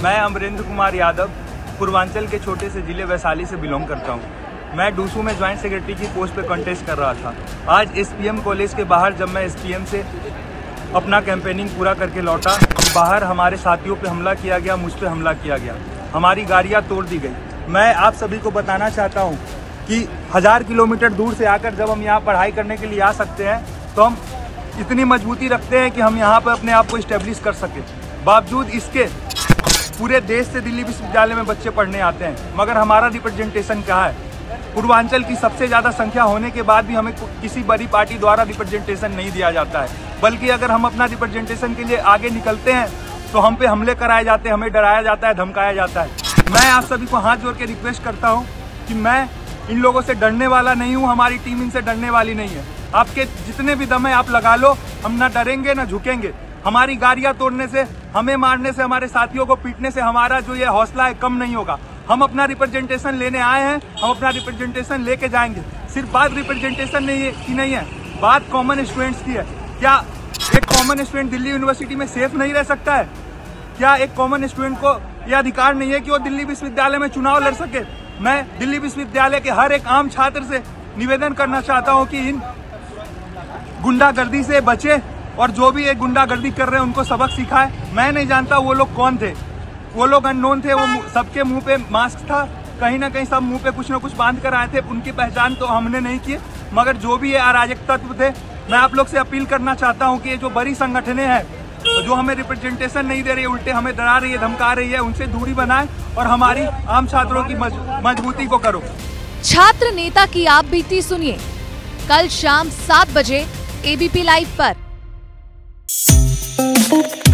अमरेंद्र कुमार यादव, पूर्वांचल के छोटे से ज़िले वैशाली से बिलोंग करता हूँ। मैं डूसू में ज्वाइंट सेक्रेटरी की पोस्ट पे कंटेस्ट कर रहा था। आज एसपीएम कॉलेज के बाहर जब मैं एसपीएम से अपना कैंपेनिंग पूरा करके लौटा, बाहर हमारे साथियों पे हमला किया गया, मुझ पे हमला किया गया। हमारी गाड़ियाँ तोड़ दी गई। मैं आप सभी को बताना चाहता हूँ कि हज़ार किलोमीटर दूर से आकर जब हम यहाँ पढ़ाई करने के लिए आ सकते हैं तो हम इतनी मजबूती रखते हैं कि हम यहाँ पर अपने आप को इस्टेब्लिश कर सकें। बावजूद इसके पूरे देश से दिल्ली विश्वविद्यालय में बच्चे पढ़ने आते हैं, मगर हमारा रिप्रेजेंटेशन क्या है? पूर्वांचल की सबसे ज़्यादा संख्या होने के बाद भी हमें किसी बड़ी पार्टी द्वारा रिप्रेजेंटेशन नहीं दिया जाता है। बल्कि अगर हम अपना रिप्रेजेंटेशन के लिए आगे निकलते हैं तो हम पे हमले कराए जाते हैं, हमें डराया जाता है, धमकाया जाता है। मैं आप सभी को हाथ जोड़ के रिक्वेस्ट करता हूँ कि मैं इन लोगों से डरने वाला नहीं हूँ, हमारी टीम इनसे डरने वाली नहीं है। आपके जितने भी दम है, आप लगा लो, हम ना डरेंगे, ना झुकेंगे। हमारी गाड़ियाँ तोड़ने से, हमें मारने से, हमारे साथियों को पीटने से हमारा जो ये हौसला है कम नहीं होगा। हम अपना रिप्रेजेंटेशन लेने आए हैं, हम अपना रिप्रेजेंटेशन लेके जाएँगे। सिर्फ़ बात रिप्रेजेंटेशन नहीं है, की नहीं है, बात कॉमन स्टूडेंट्स की है। क्या एक कॉमन स्टूडेंट दिल्ली यूनिवर्सिटी में सेफ़ नहीं रह सकता है? क्या एक कॉमन स्टूडेंट को यह अधिकार नहीं है कि वो दिल्ली विश्वविद्यालय में चुनाव लड़ सके? मैं दिल्ली विश्वविद्यालय के हर एक आम छात्र से निवेदन करना चाहता हूँ कि इन गुंडागर्दी से बचे और जो भी ये गुंडागर्दी कर रहे हैं, उनको सबक सिखाए मैं नहीं जानता वो लोग कौन थे। वो लोग अननोन थे, वो सबके मुँह पे मास्क था। कहीं ना कहीं सब मुँह पे कुछ ना कुछ बाँध कर आए थे। उनकी पहचान तो हमने नहीं की। मगर जो भी ये अराजक तत्व थे, मैं आप लोग से अपील करना चाहता हूँ कि ये जो बड़ी संगठने हैं, जो हमें रिप्रेजेंटेशन नहीं दे रही है उल्टे हमें डरा रही है, धमका रही है, उनसे दूरी बनाए और हमारी आम छात्रों की मजबूती को करो। छात्र नेता की आप बीती सुनिए। कल शाम सात बजे एबीपी लाइव पर। Thank you.